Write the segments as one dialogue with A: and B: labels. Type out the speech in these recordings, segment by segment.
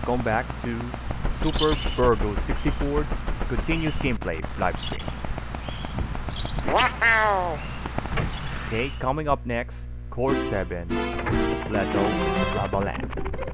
A: welcome back to Super Birdo 64 continuous gameplay live stream. Okay, coming up next, Core 7, Lethal Lava Land.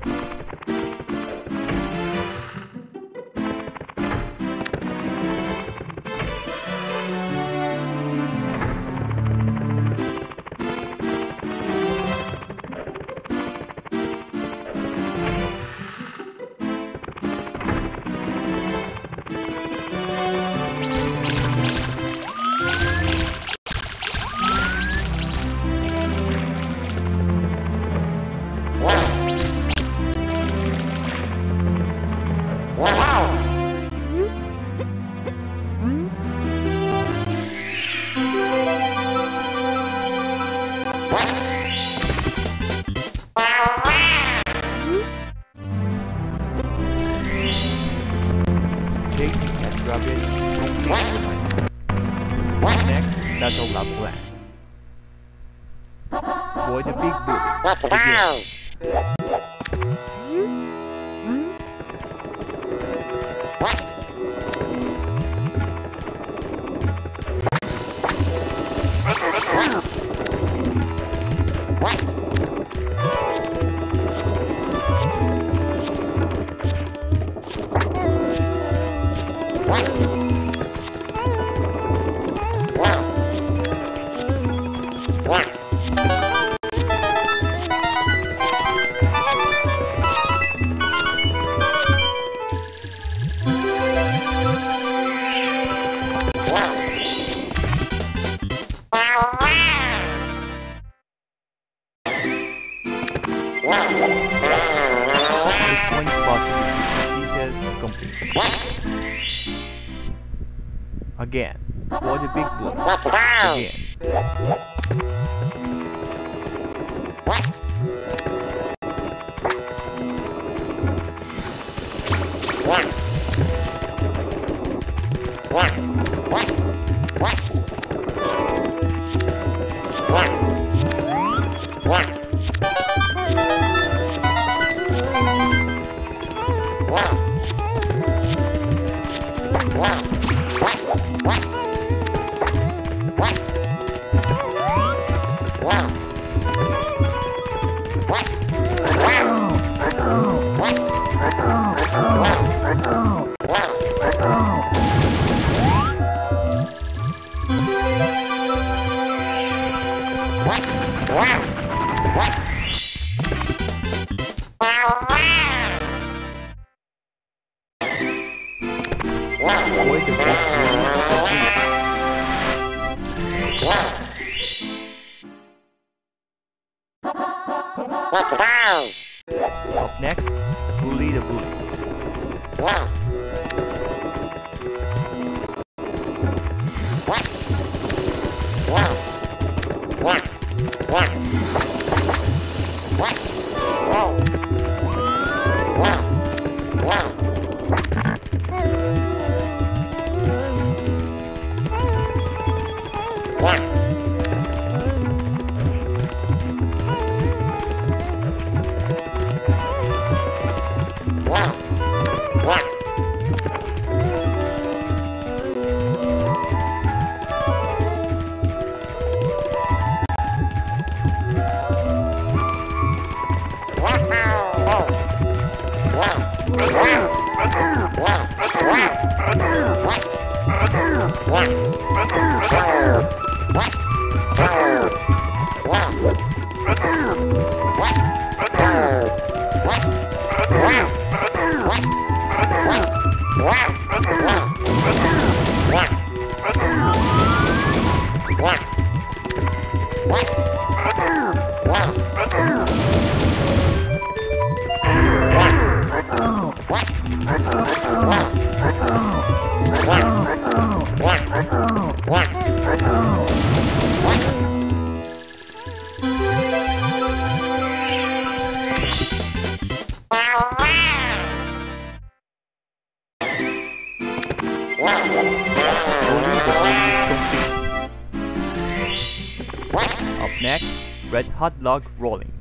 A: Up next, Red Hot Log Rolling.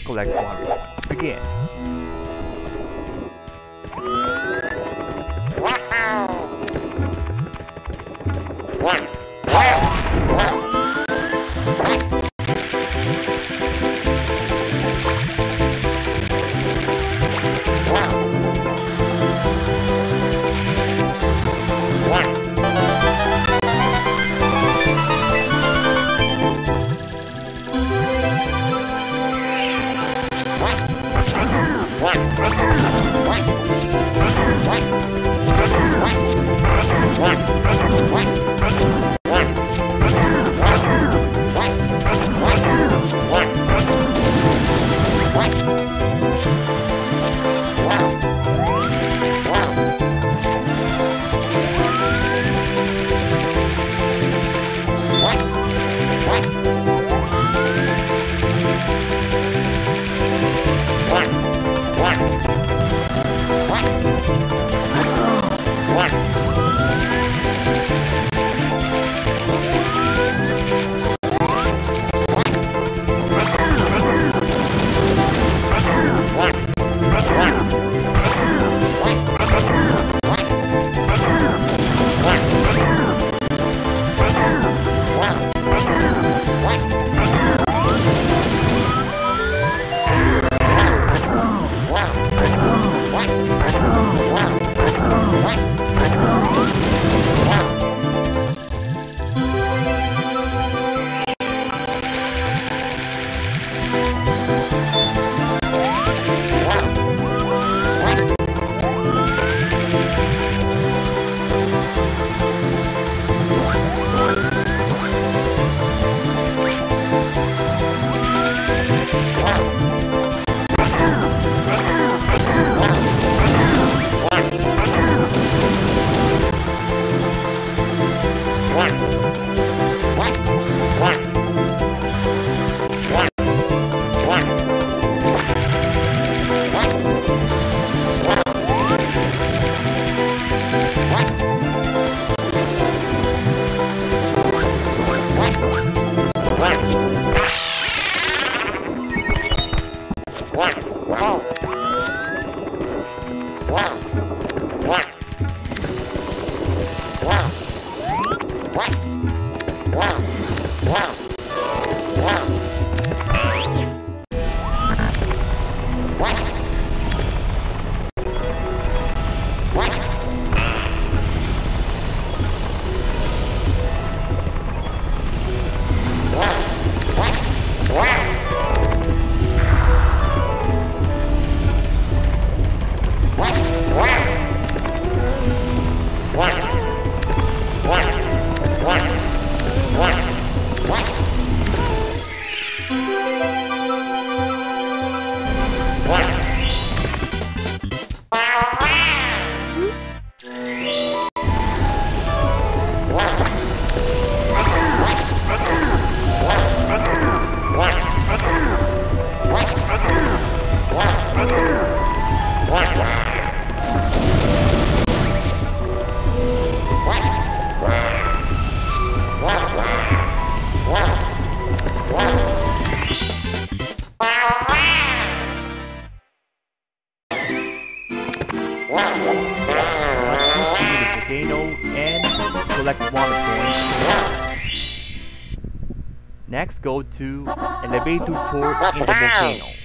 A: Collect to in the volcano. Elevator tour in the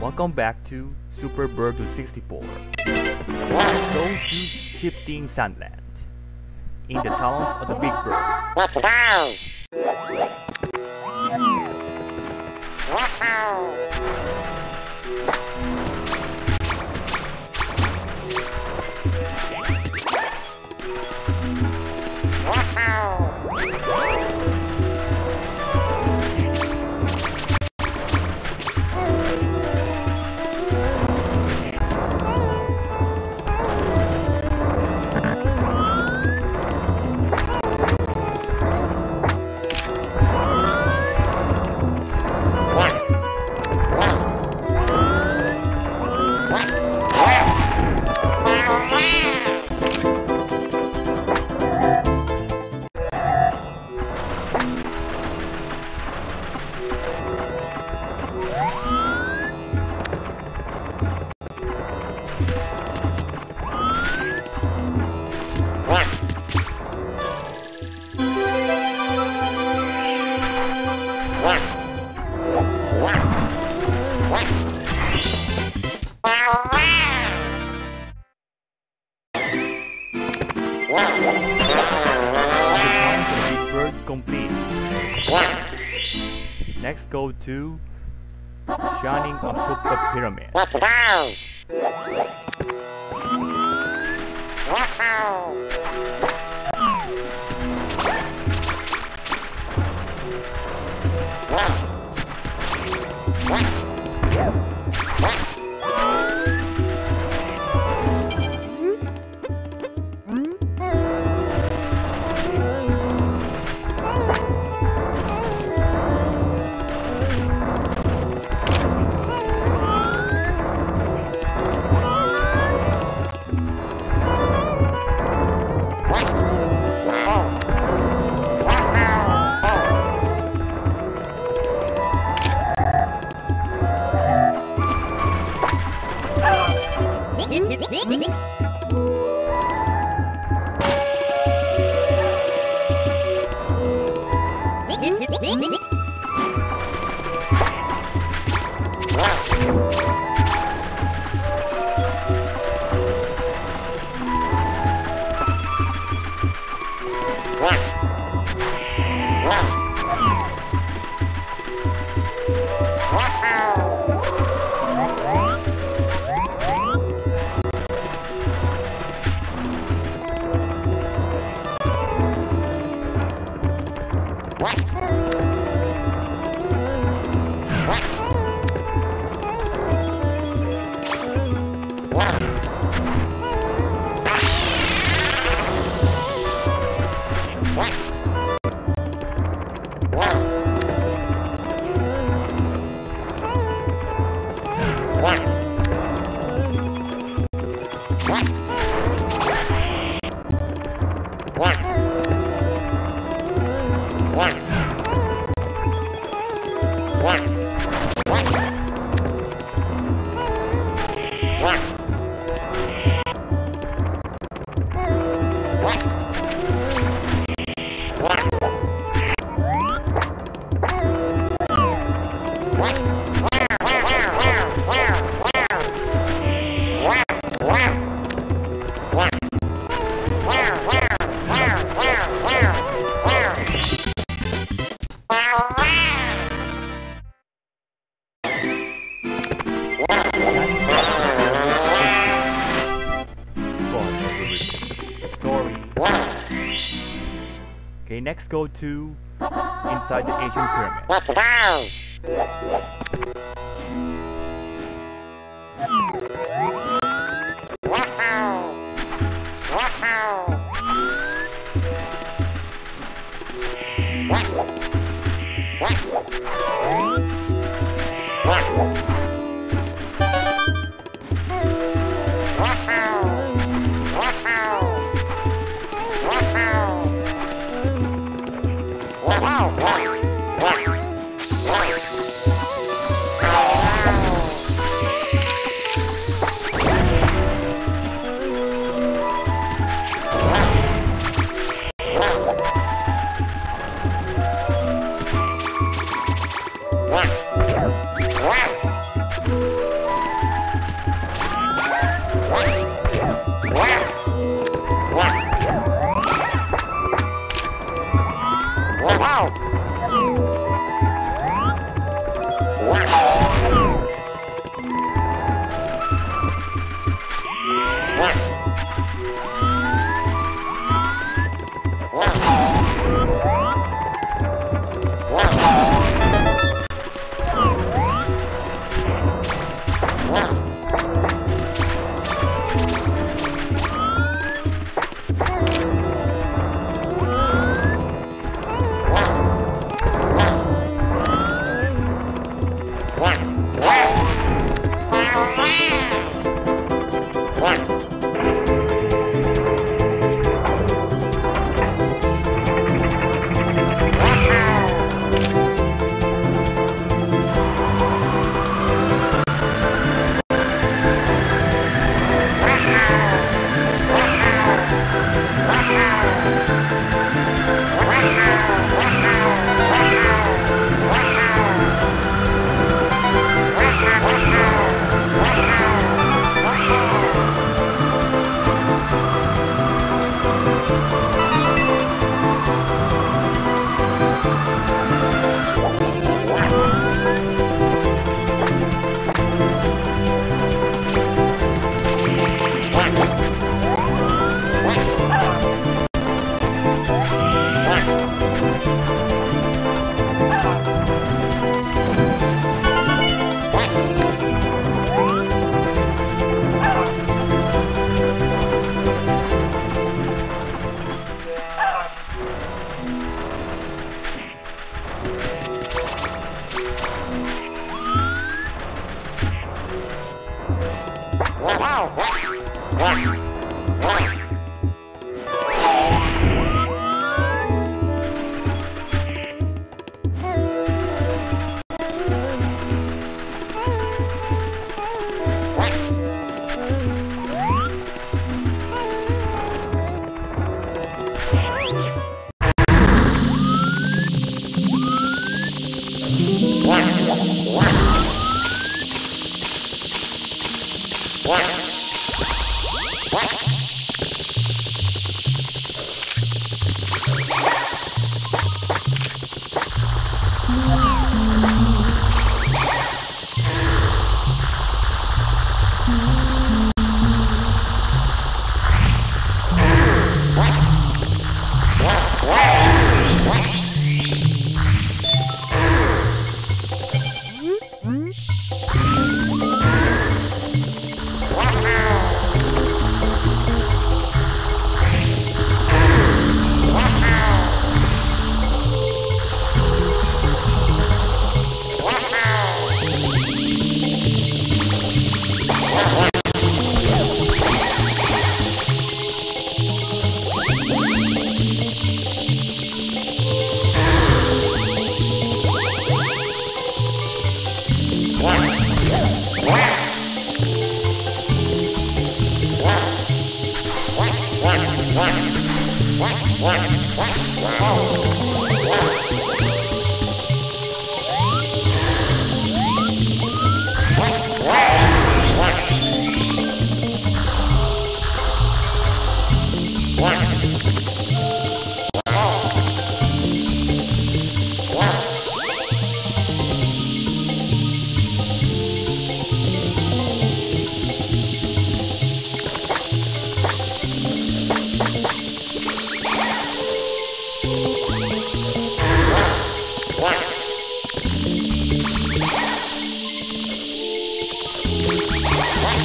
A: Welcome back to Super Birdo 64. Let's go to Shifting Sandland. in the talons of the Big Bird. Big pyramid. Okay, go to inside the ancient pyramid.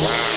A: Inside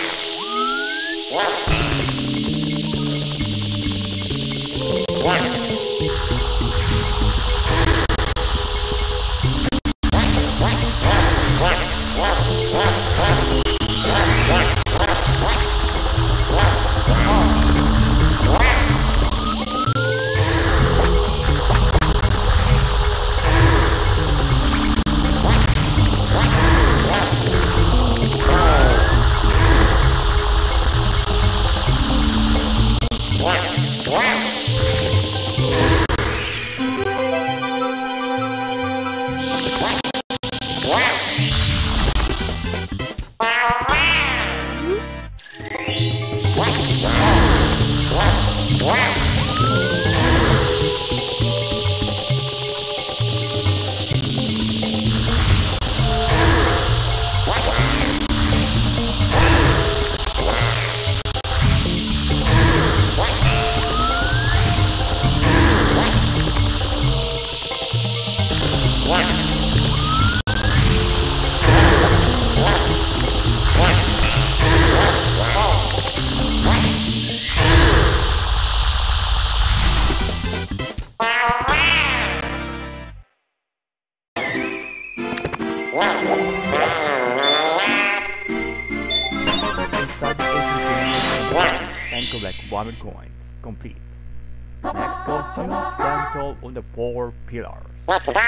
A: туда-туда.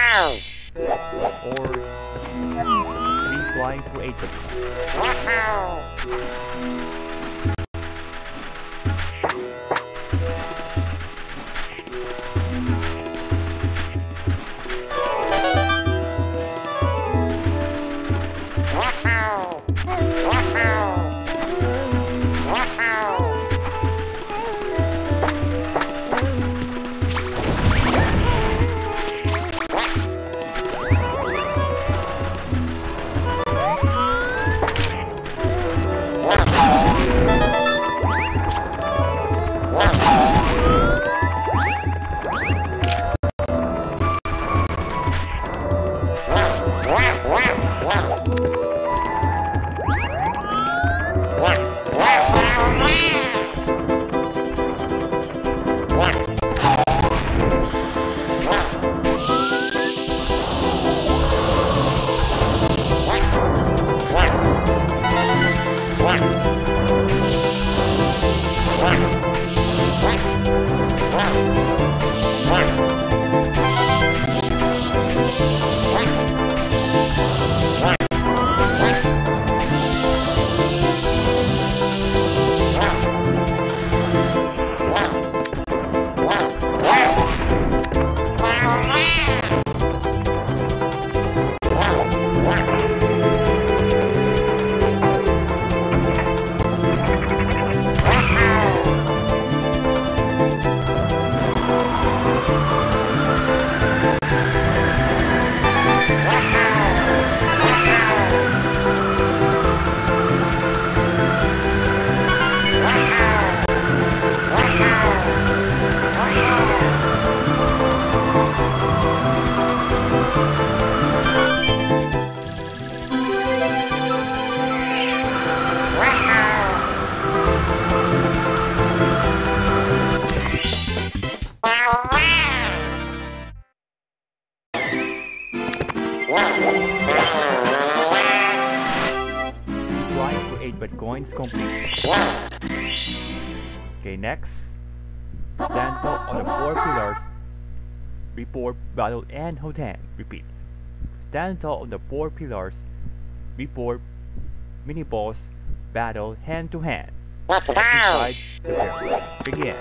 A: Battle and Hotan. Repeat. Stand tall on the four pillars before mini boss battle hand to hand. Pyramid. Begin.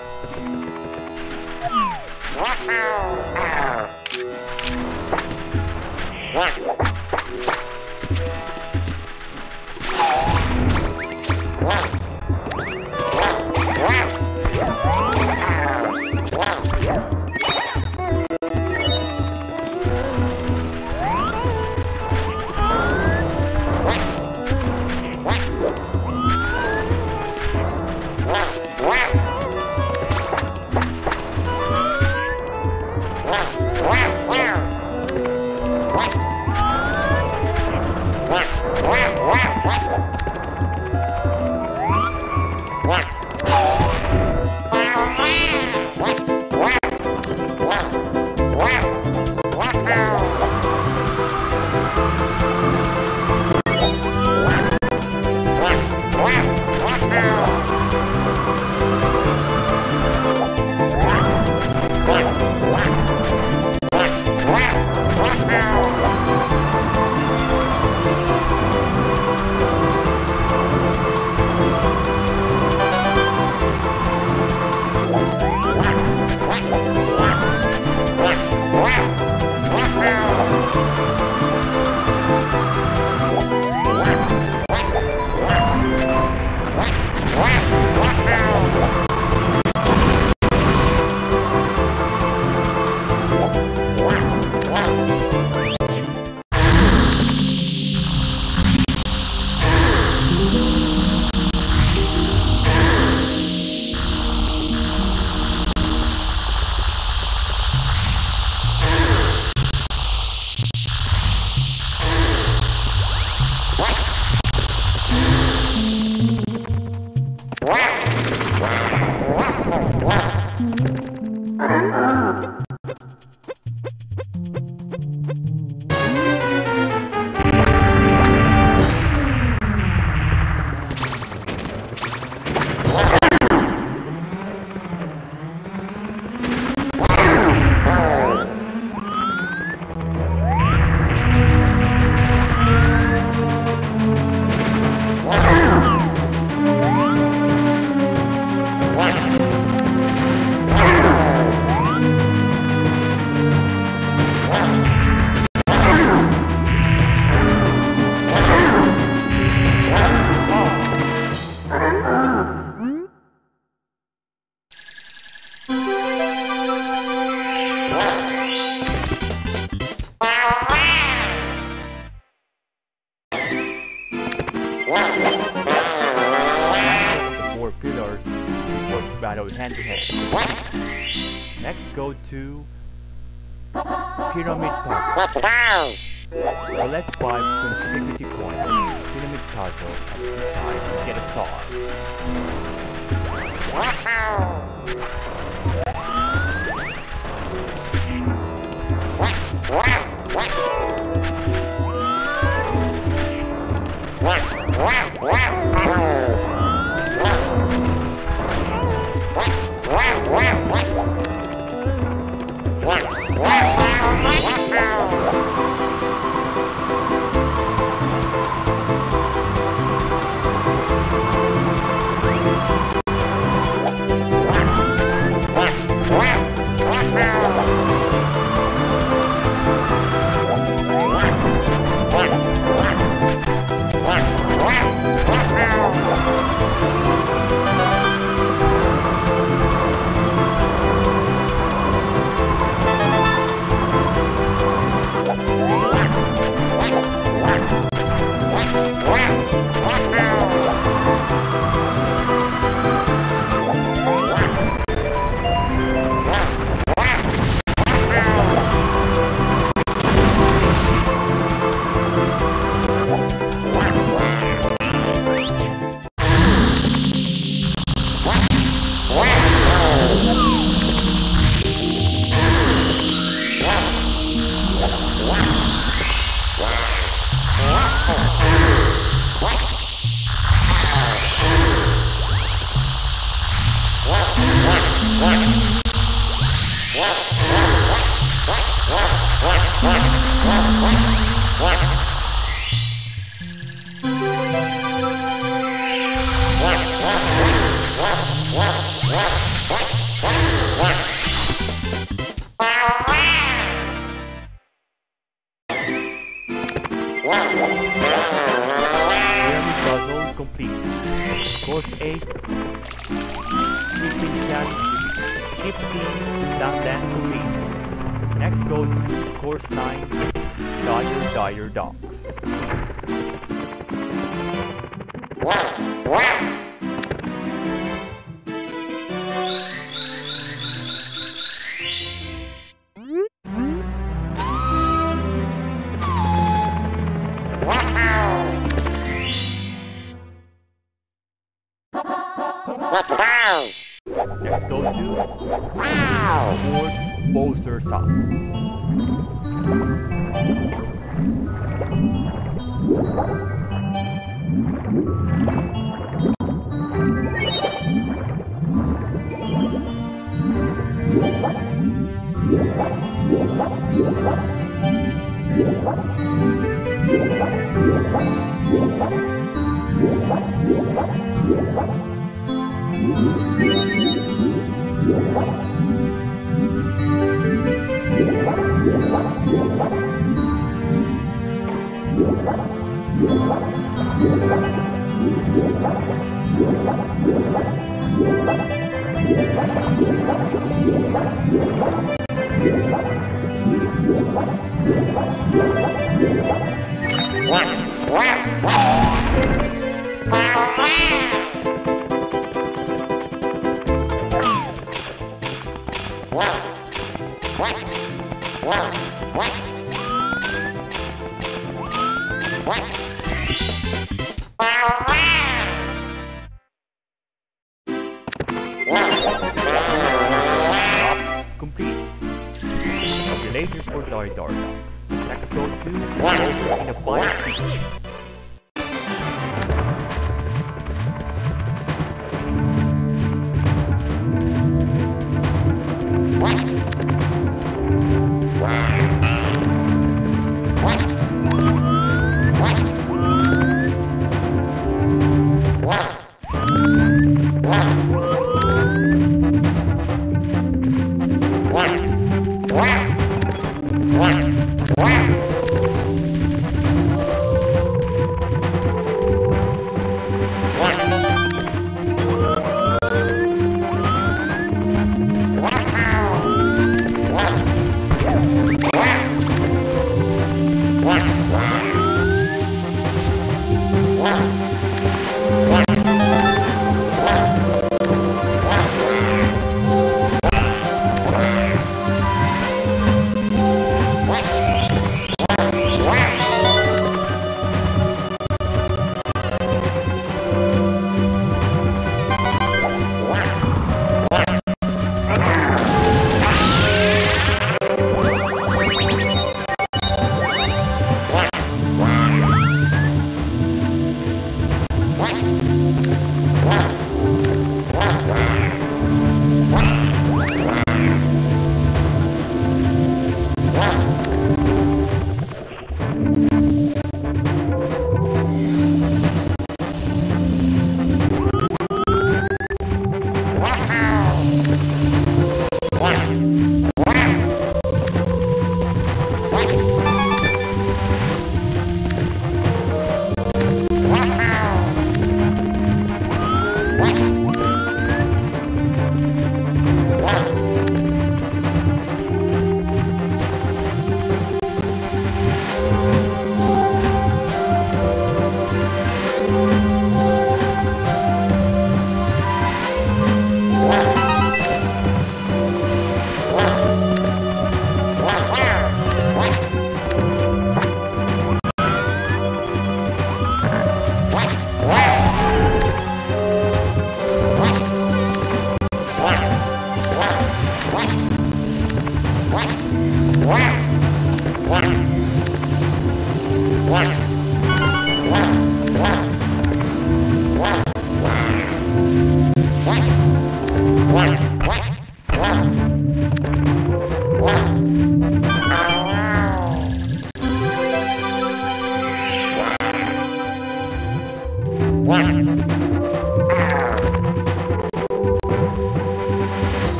A: Pyramid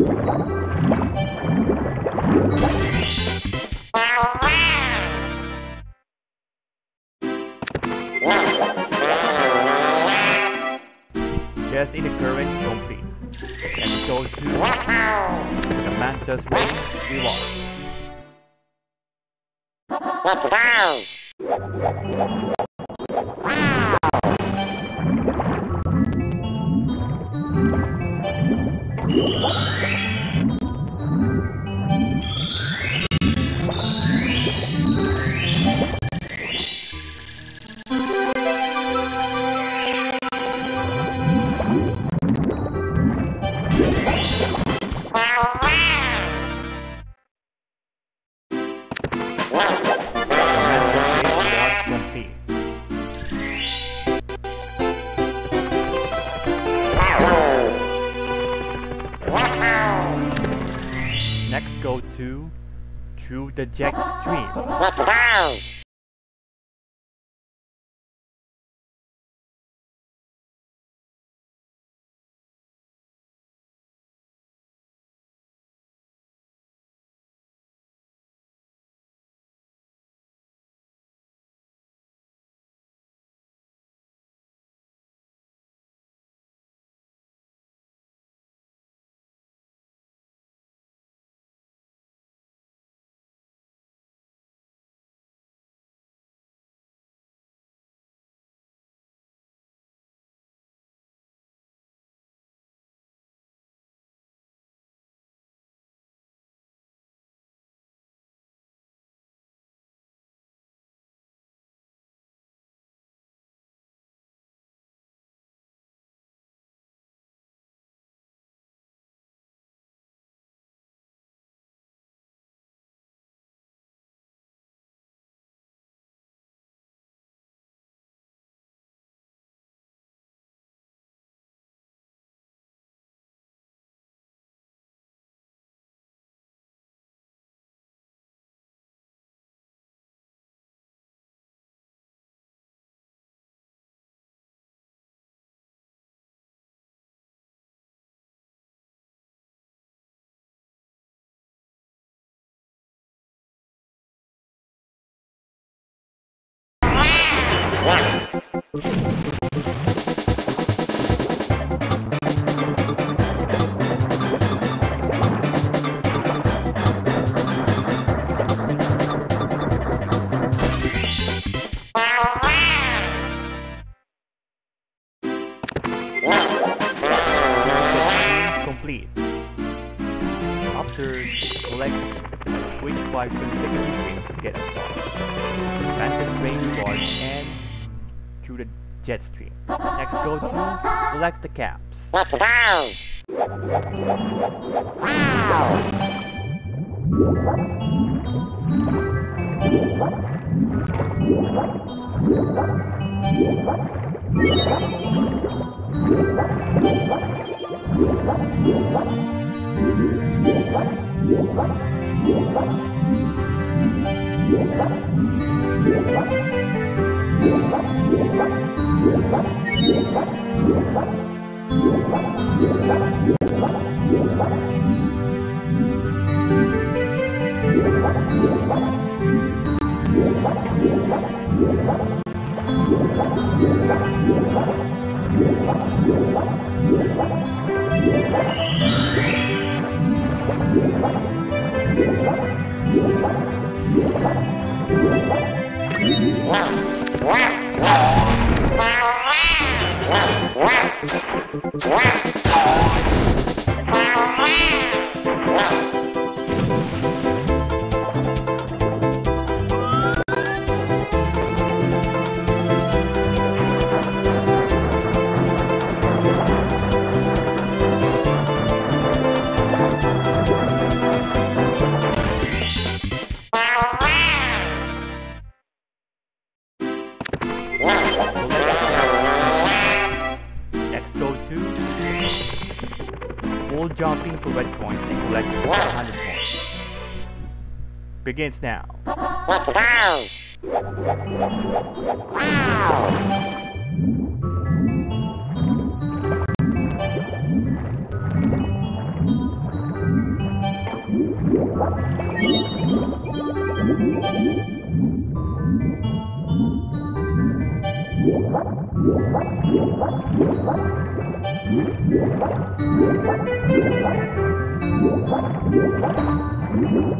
A: Just in the current complete. Episode 2. The Master's Race. Which five consecutive rings to get a star. Manta's reward and through the jet stream. Next go to collect the caps. Wow. Next against now. Wow!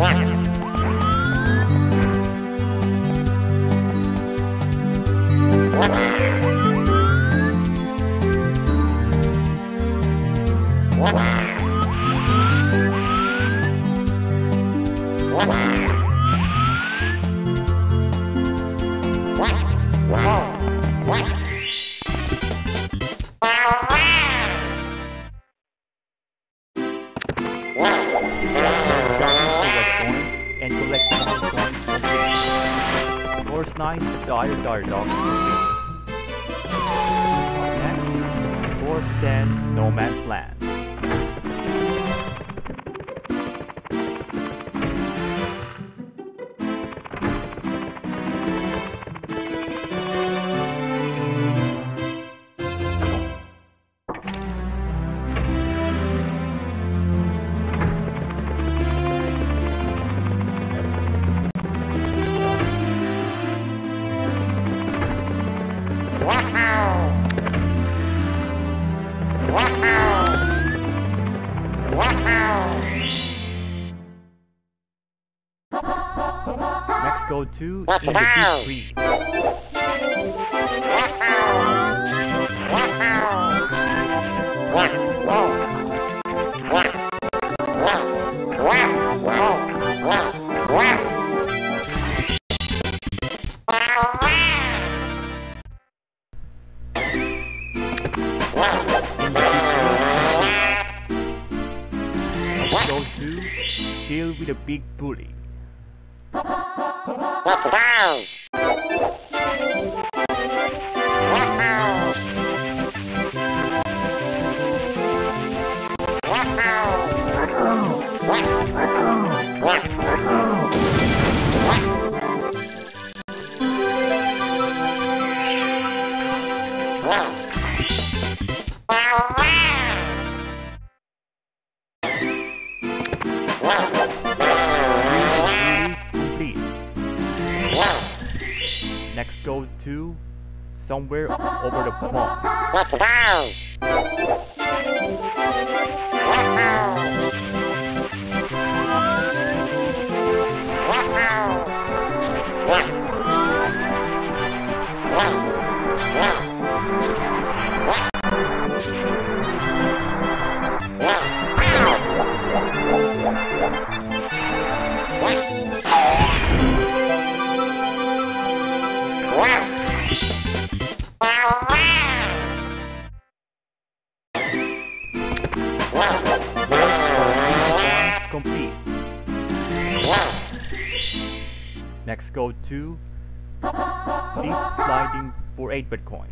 A: and go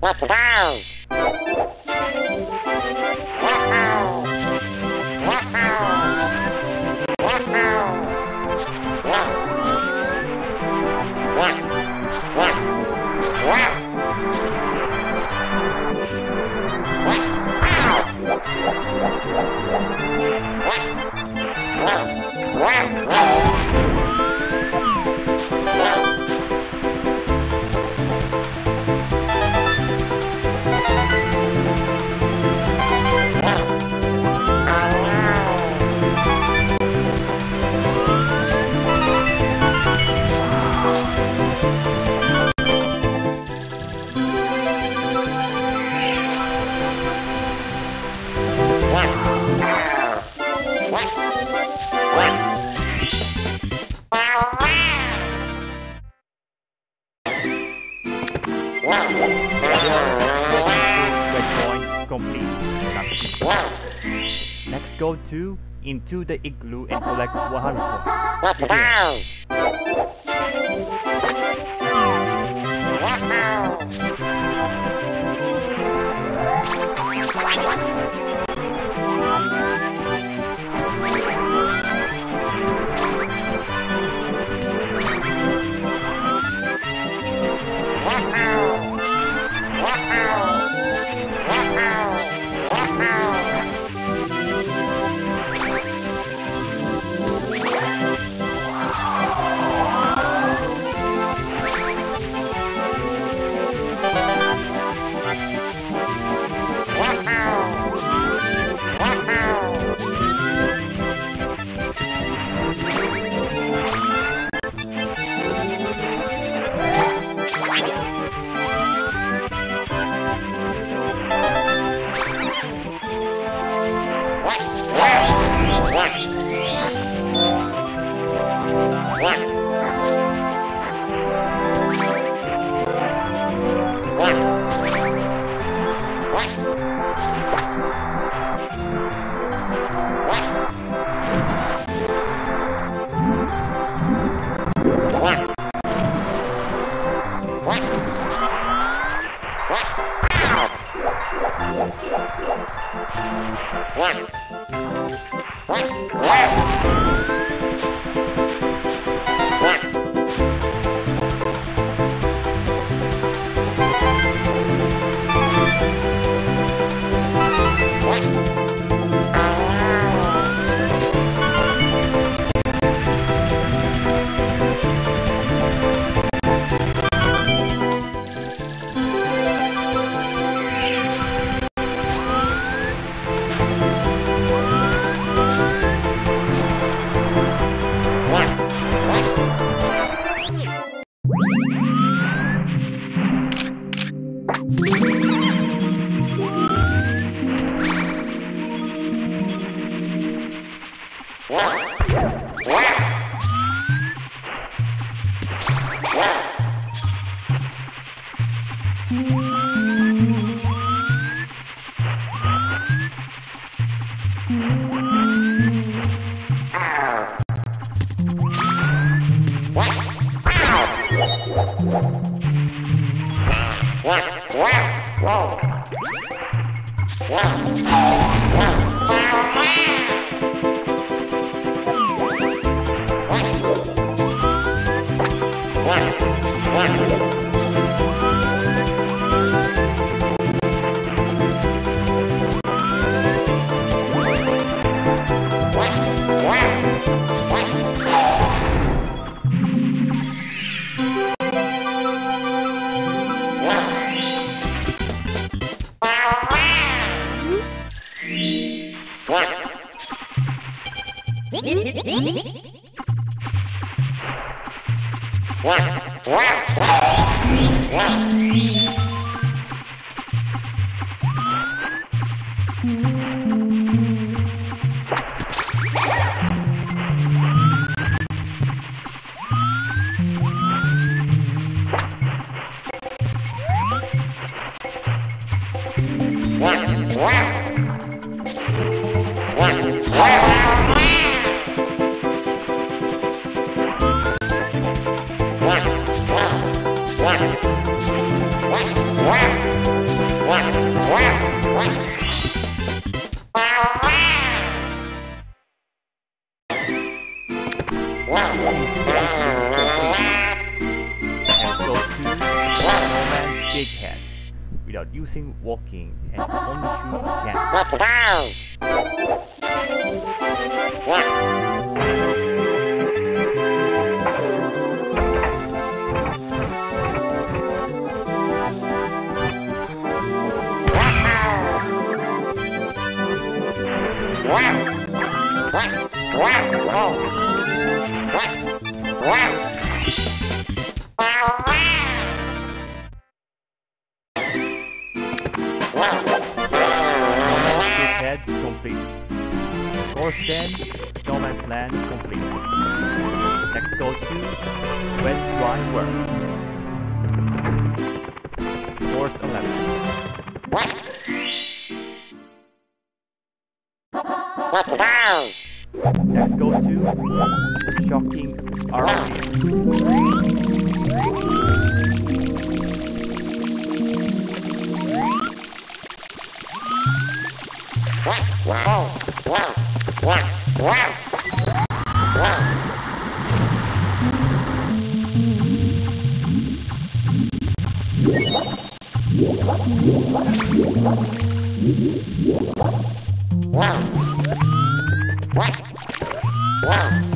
A: Вот, да, into the igloo and collect 100 points.
B: Wow!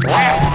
A: Música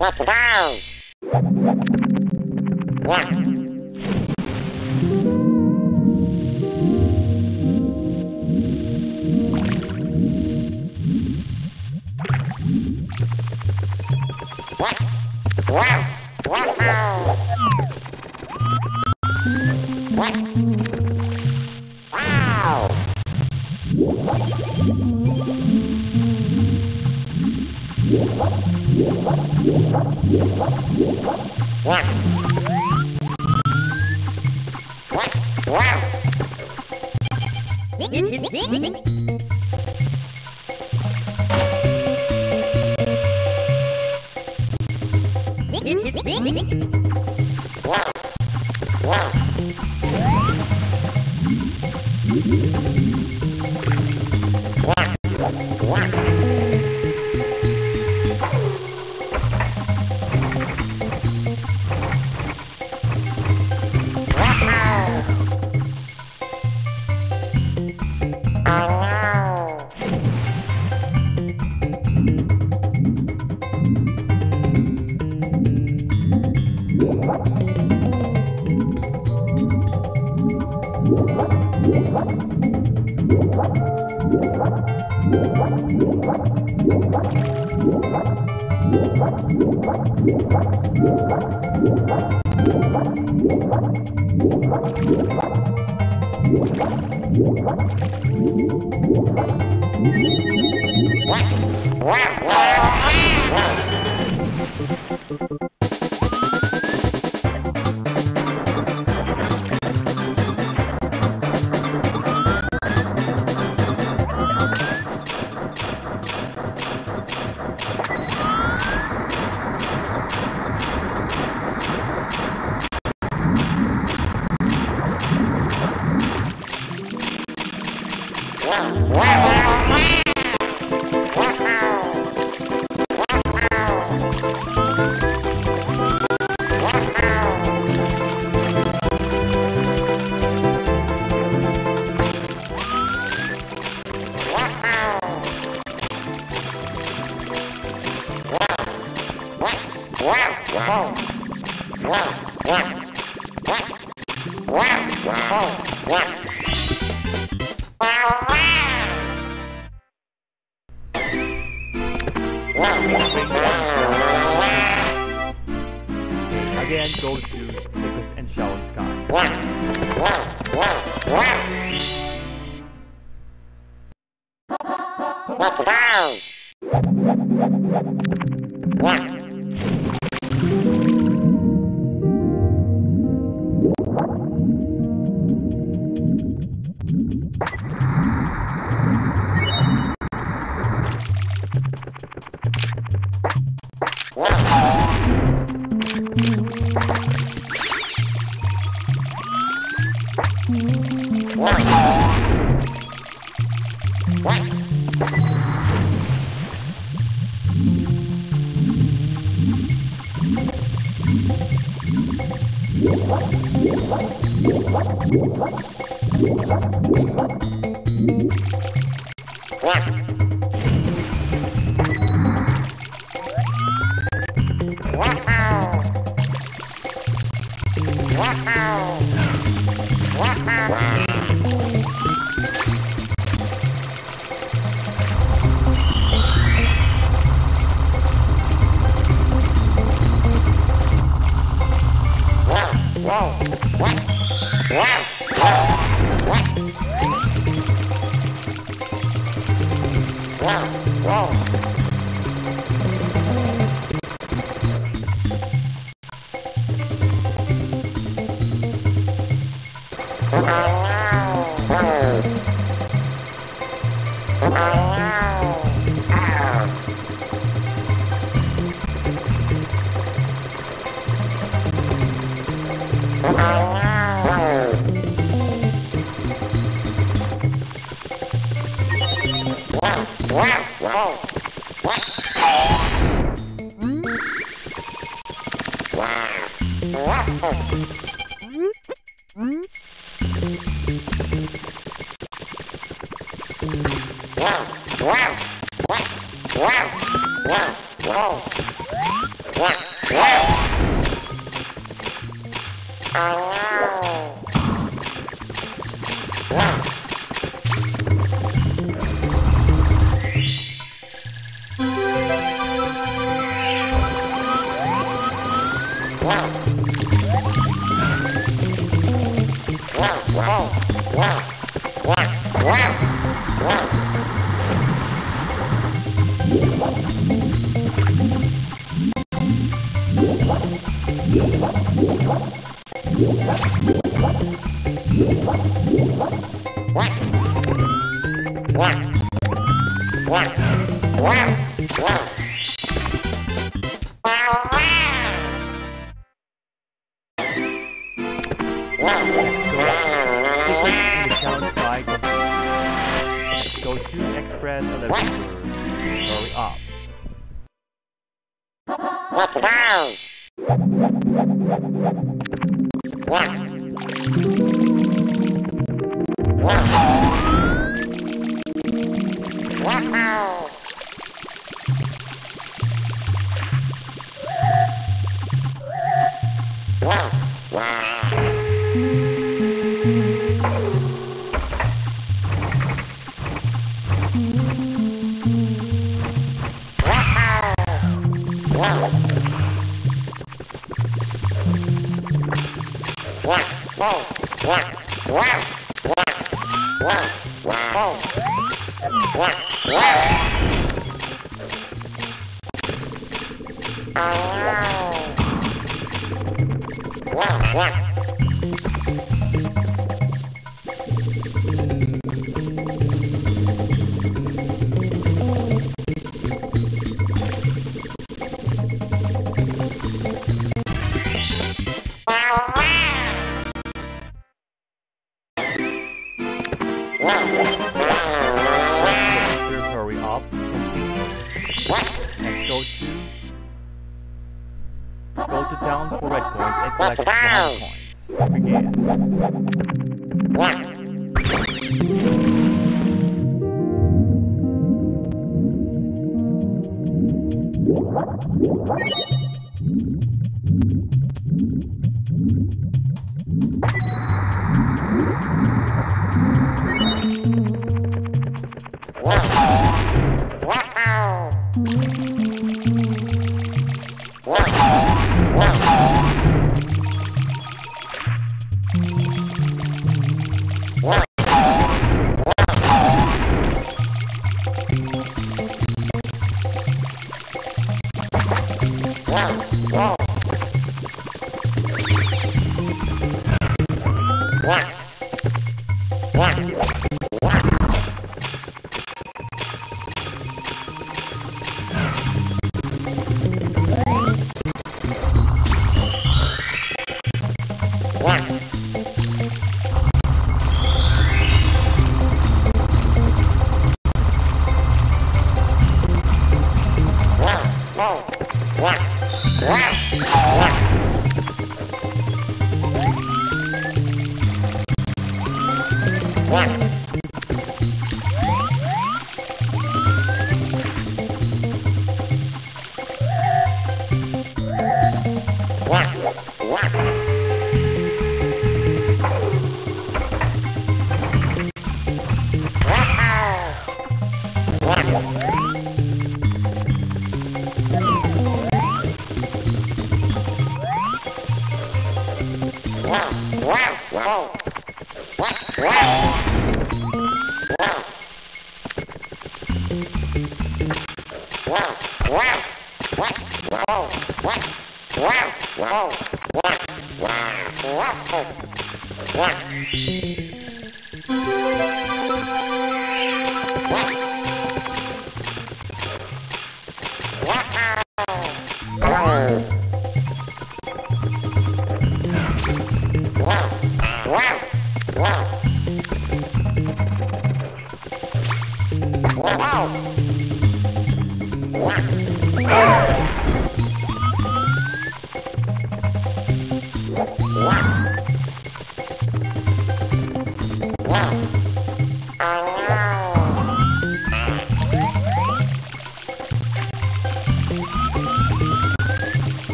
A: and Sky. Again, Hurry up. And go to go to town for red coins and collect coins.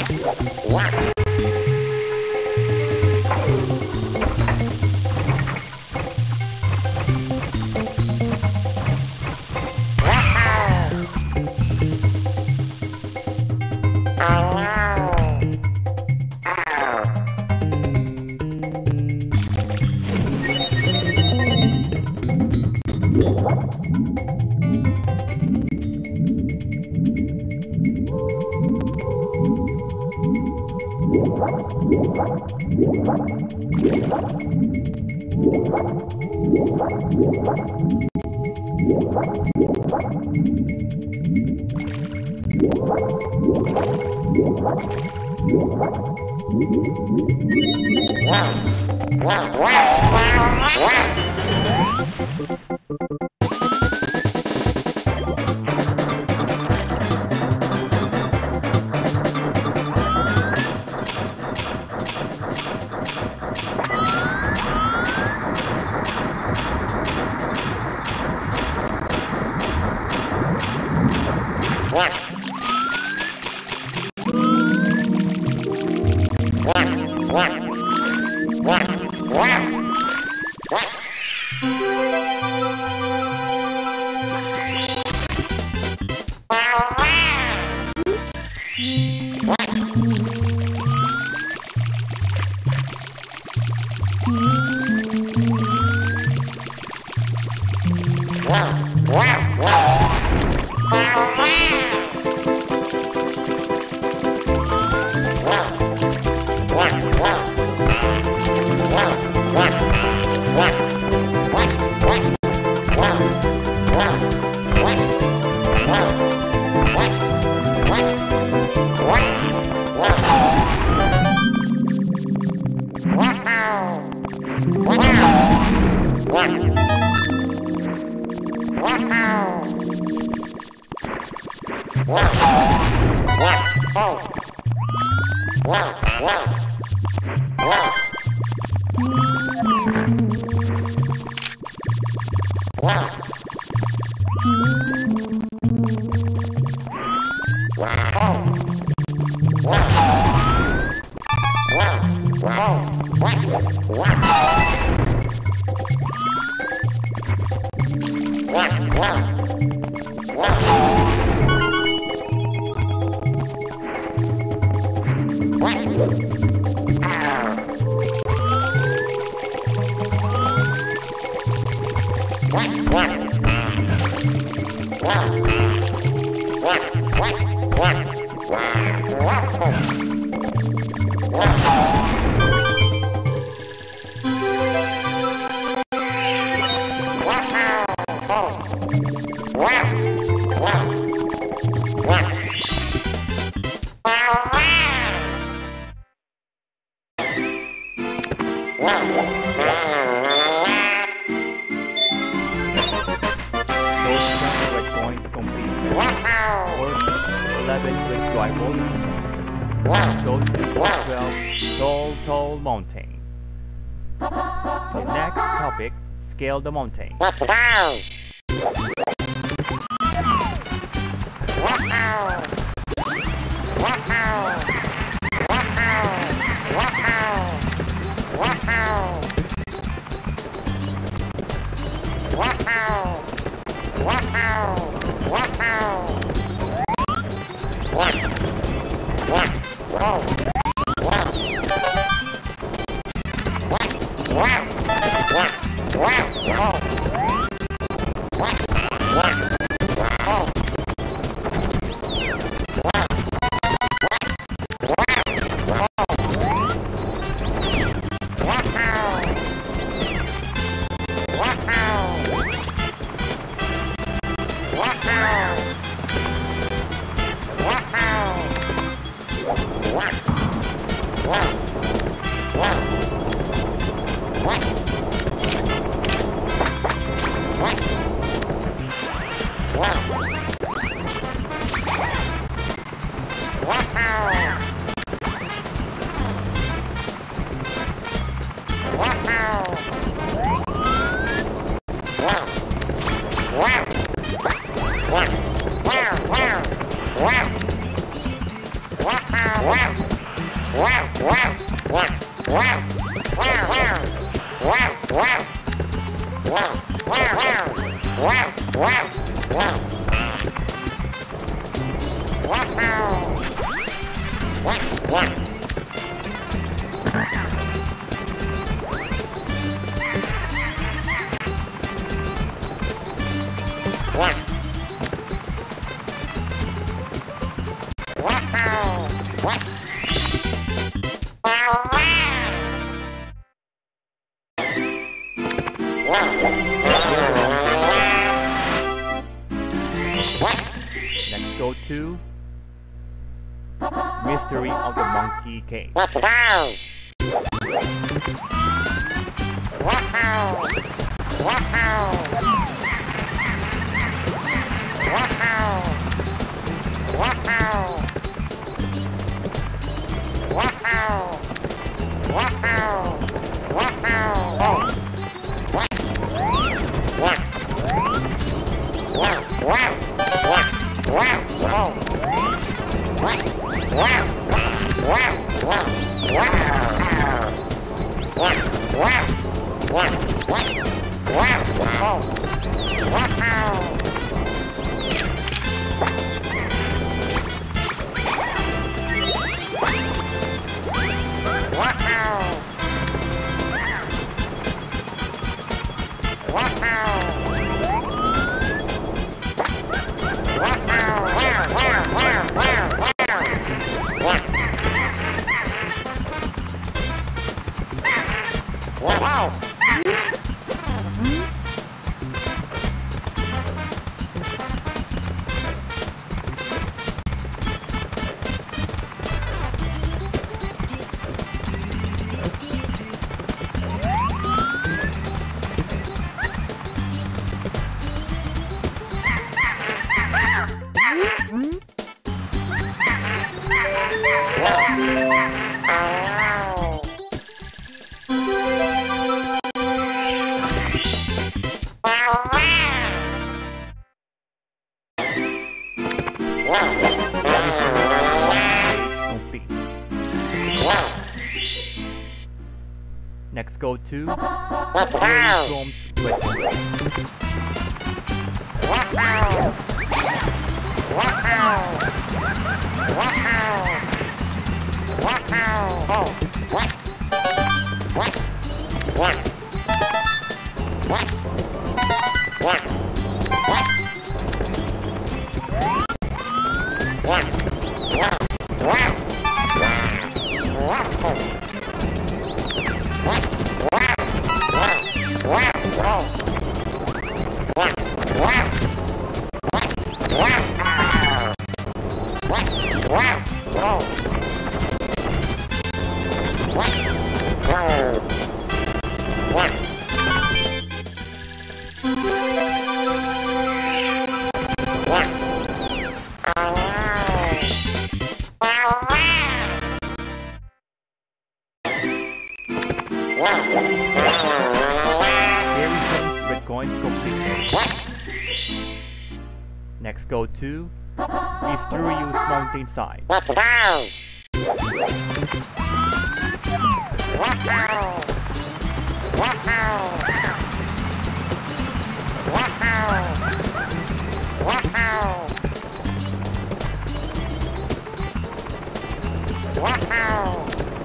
B: What? What? home. Scale the mountain. Okay. two. Wow.
A: inside.
B: Let's go! Wow! Wow! Wow! Wow! Wow! Wow! Wow!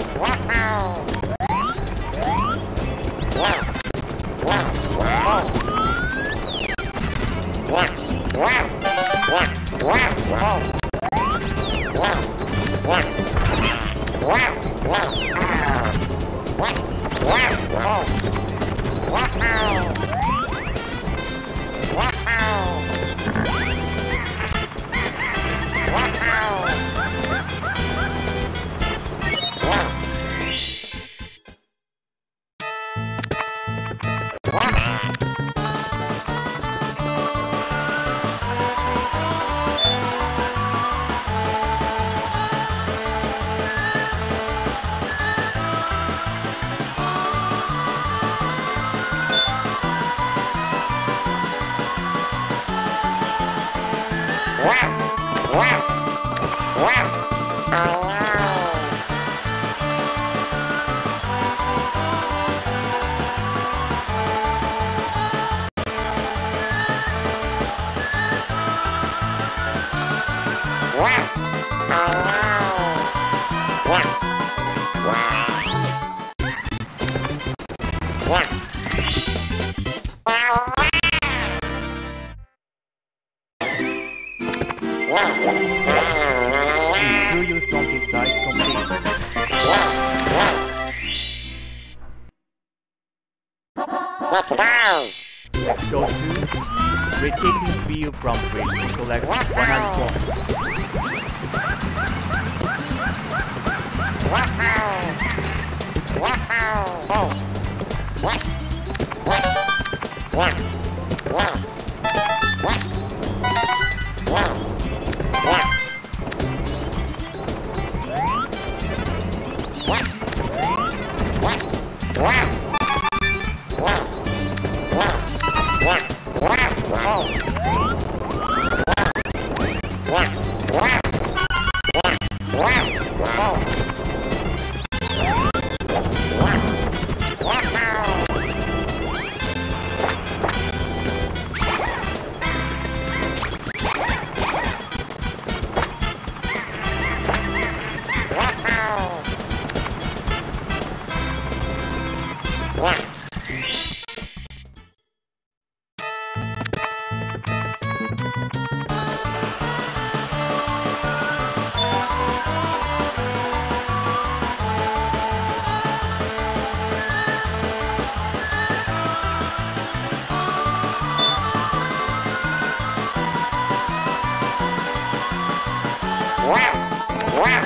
B: Wow! Wow! Wow! Wow! Wow! Wow. Wow.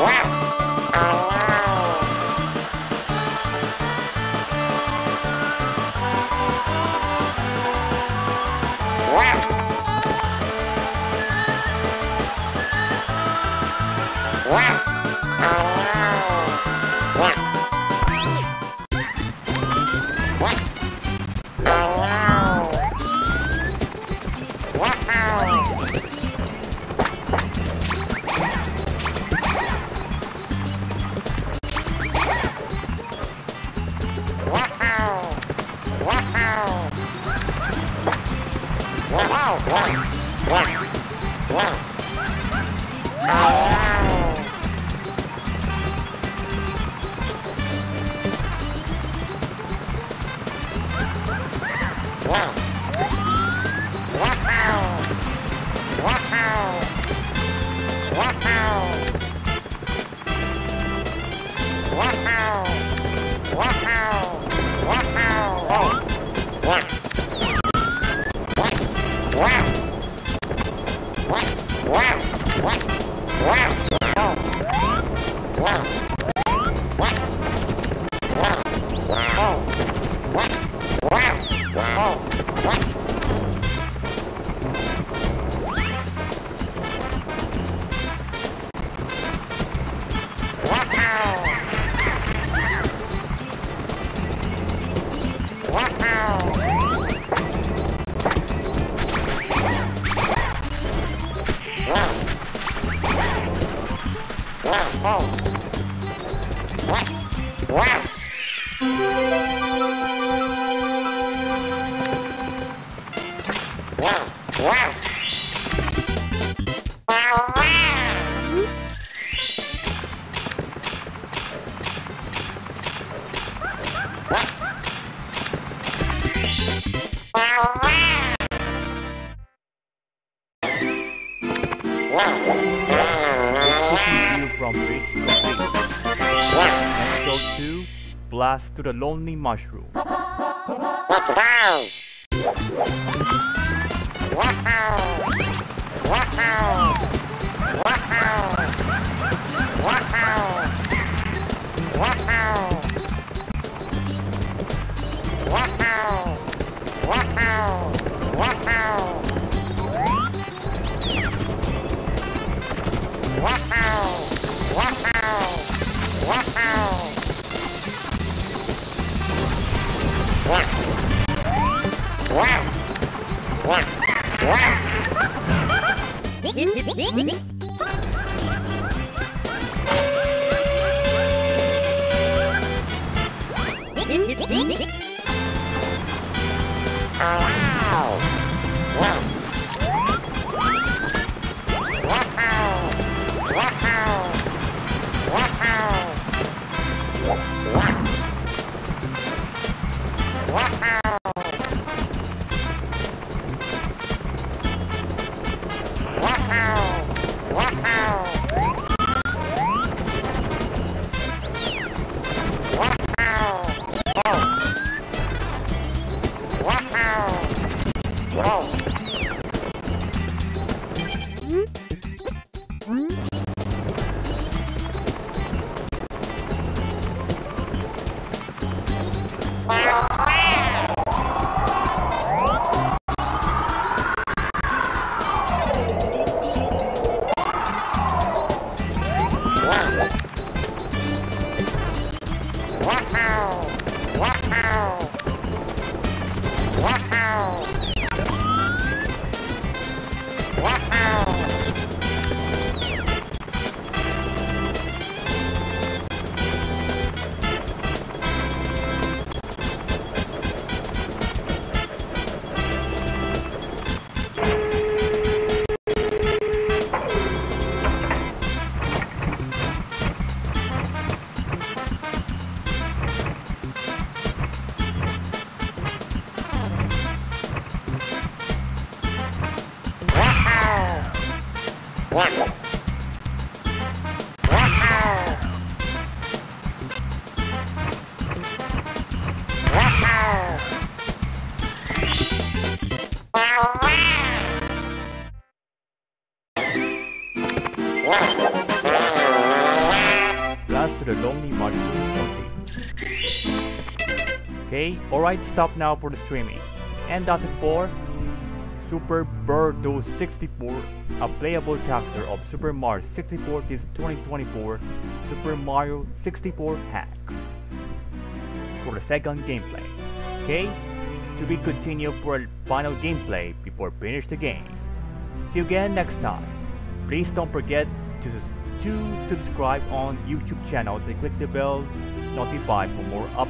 B: Wow. Oh, wow.
A: the lonely mushroom.
B: Wow!
A: Alright, stop now for the streaming. And that's it for Super Birdo 64, a playable character of Super Mario 64 this 2024 Super Mario 64 hacks. For the second gameplay. Okay, to be continued for a final gameplay before finish the game. See you again next time. Please don't forget to, to subscribe on YouTube channel to click the bell notify for more updates.